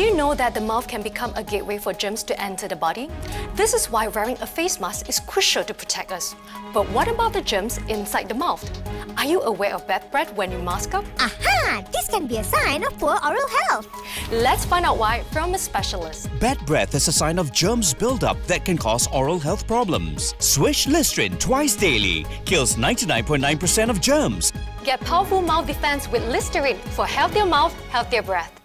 Do you know that the mouth can become a gateway for germs to enter the body? This is why wearing a face mask is crucial to protect us. But what about the germs inside the mouth? Are you aware of bad breath when you mask up? Aha! This can be a sign of poor oral health. Let's find out why from a specialist. Bad breath is a sign of germs buildup that can cause oral health problems. Swish Listerine twice daily kills 99.9% of germs. Get powerful mouth defense with Listerine for healthier mouth, healthier breath.